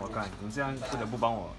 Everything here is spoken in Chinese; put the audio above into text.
我干你这样不得不帮我